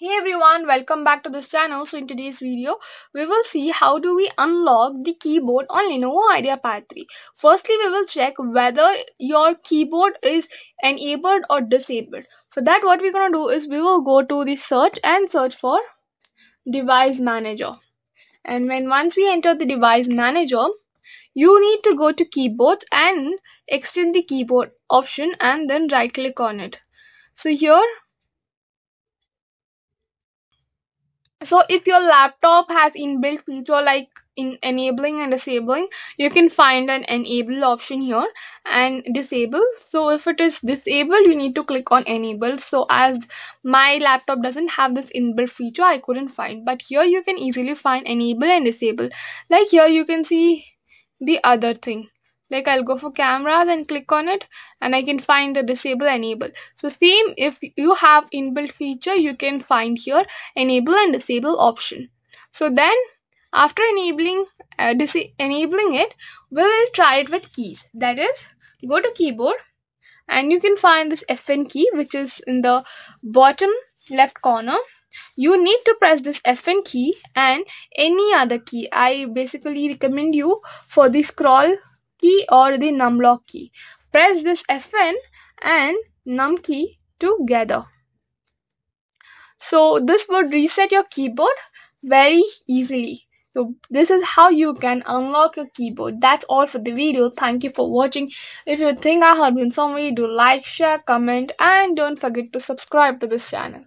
Hey everyone, welcome back to this channel. So in today's video, we will see how do we unlock the keyboard on Lenovo IdeaPad 3. Firstly, we will check whether your keyboard is enabled or disabled. For that, what we're going to do is we will go to the search and search for device manager. And when once we enter the device manager, you need to go to keyboards and extend the keyboard option and then right click on it. So here so if your laptop has inbuilt feature like in enabling and disabling you can find an enable option here and disable. So if it is disabled you need to click on enable. So as my laptop doesn't have this inbuilt feature i couldn't find. But here you can easily find enable and disable. Like here you can see the other thing like I'll go for cameras and click on it and I can find the disable enable. So same if you have inbuilt feature you can find here enable and disable option. So then after enabling uh, enabling it we will try it with keys. That is go to keyboard and you can find this Fn key which is in the bottom left corner. You need to press this Fn key and any other key. I basically recommend you for the scroll key or the numlock key. Press this Fn and num key together. So this would reset your keyboard very easily. So this is how you can unlock your keyboard. That's all for the video. Thank you for watching. If you think I have been some do like, share, comment and don't forget to subscribe to this channel.